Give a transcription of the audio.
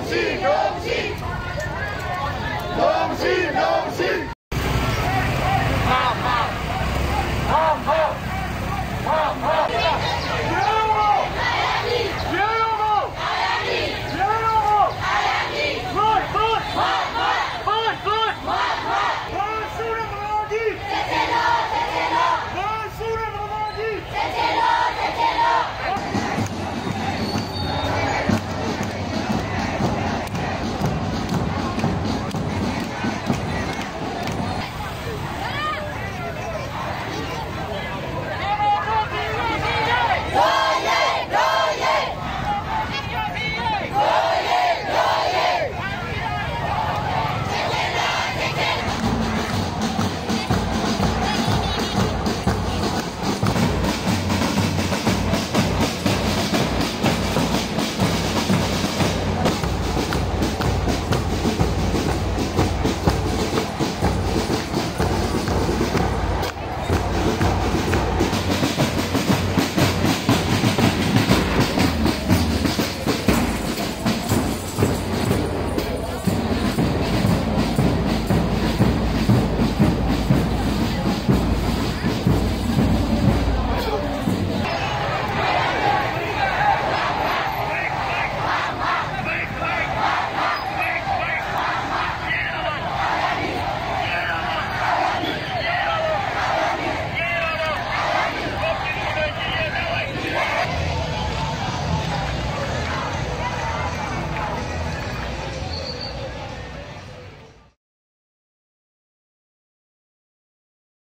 恭喜恭喜恭喜恭喜。